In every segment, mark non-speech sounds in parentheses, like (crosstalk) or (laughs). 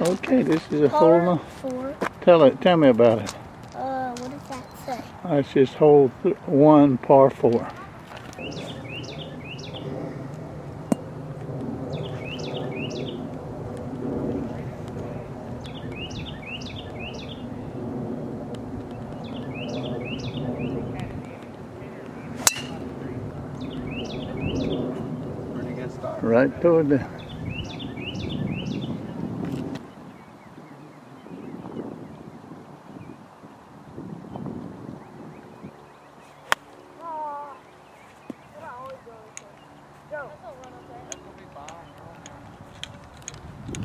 Okay, this is a hole. Nu- four. Tell it. Tell me about it. Uh, what does that say? That's just hole th- one, par four. Pretty good start. Right toward the.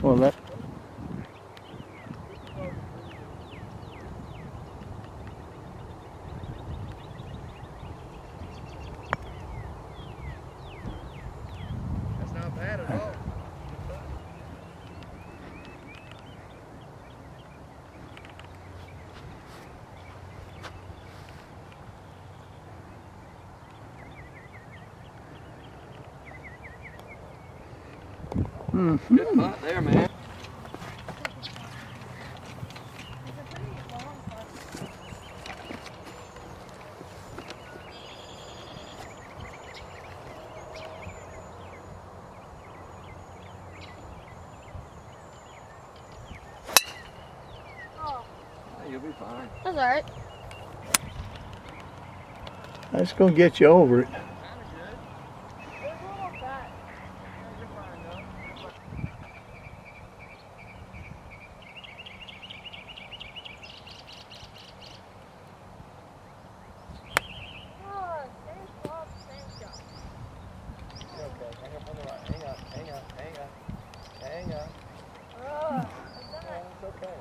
Well, that. That's not bad at all. Mm, Good putt there, man. Hey, You'll be fine. That's alright. that's gonna get you over it. Okay, hang up on the right. Hang up, hang up, hang up, hang up. Yeah, it's okay.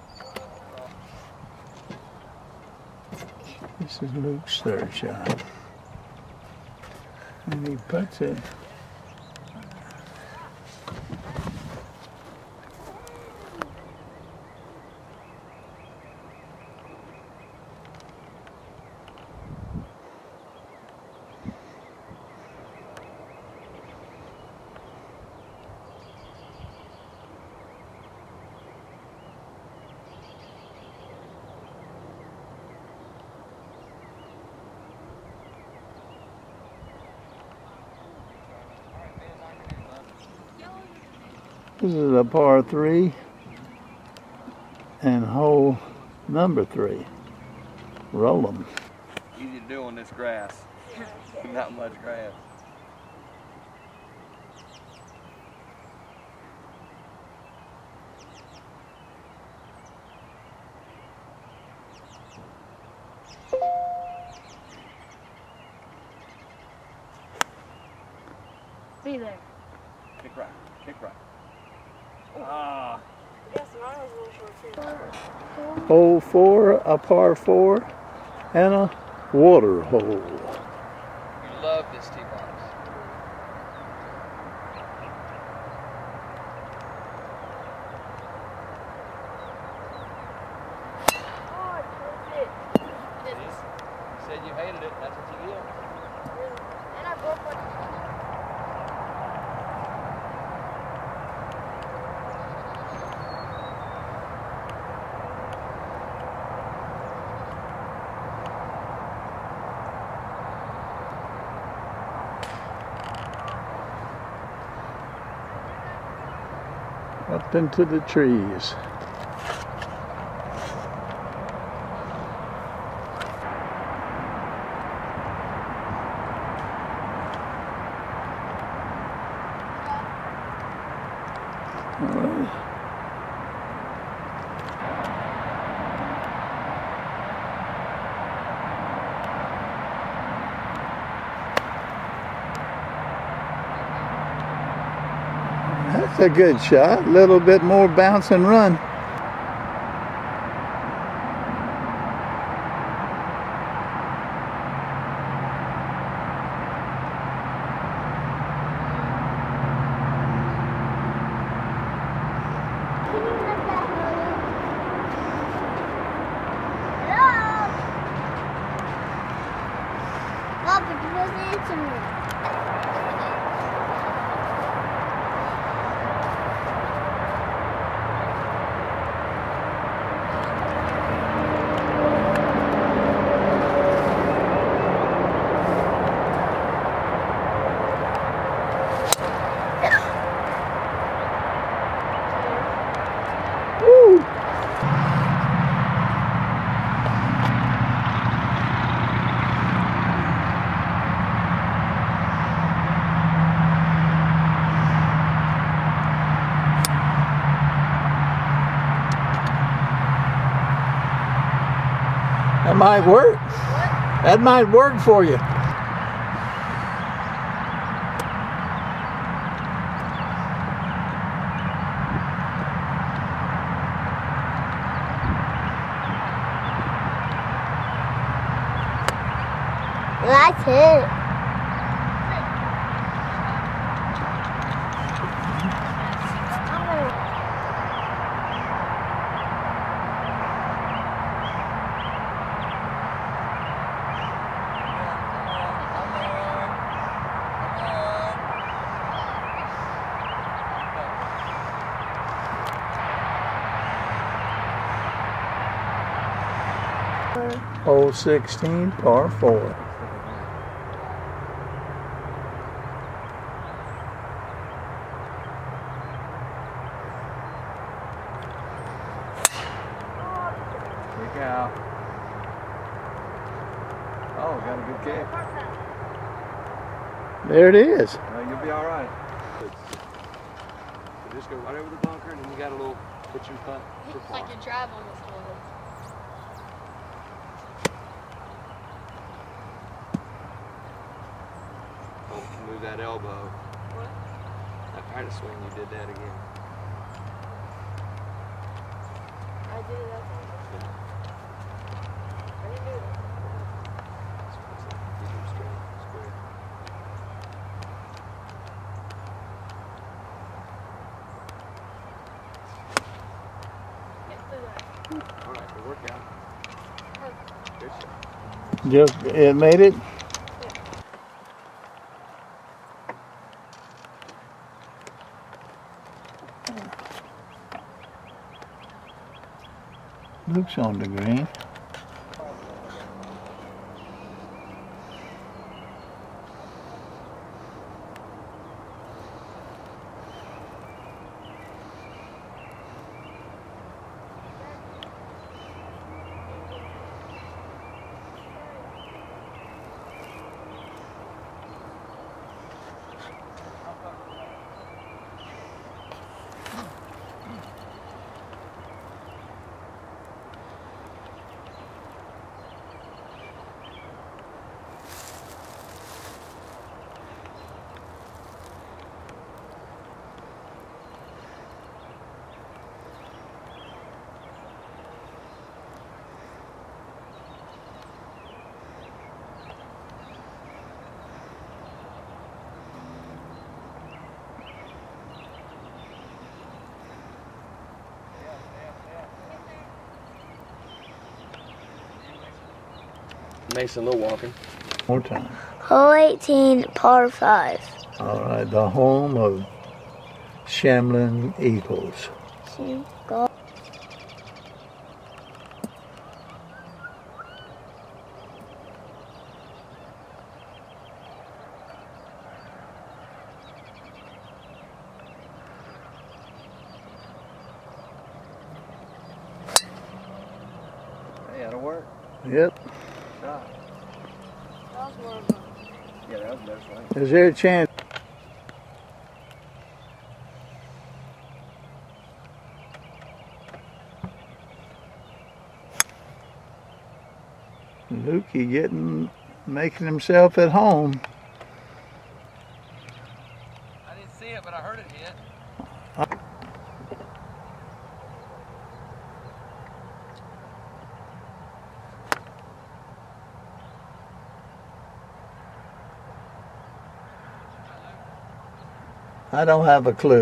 This is Luke's third shot. And he puts it. This is a par three and hole number three. Roll them. Easy to do on this grass. (laughs) Not much grass. Be there. Kick right. Kick right. Hole four, a par four, and a water hole. You love this tee box. Oh, I it. You said you hated it. That's what you get. And I broke my. Up into the trees. All right. A good shot. A little bit more bounce and run. Hello? Bob, but you wasn't answering me. Might work. That might work for you. That's it. Hole 16, par 4. Kick out. Oh, got a good kick. There it is. No, you'll be all right. So just go right over the bunker, and then you got a little put your putt for par. Like your drive almost was. Move that elbow. What? That practice swing, you did that again. I did that. I didn't do that. Keep them straight, square. Get through that. All right, good workout. Good shot. Just, it made it. Luke's on the green. Mason, a little walking. More time. Hole 18, par 5. All right, the home of Shamlin Eagles. Go. Hey, that'll work. Yep. Shot. That was more of a. Yeah, that was better swing. Is there a chance? Lukey getting, making himself at home. I didn't see it, but I heard it hit. I don't have a clue.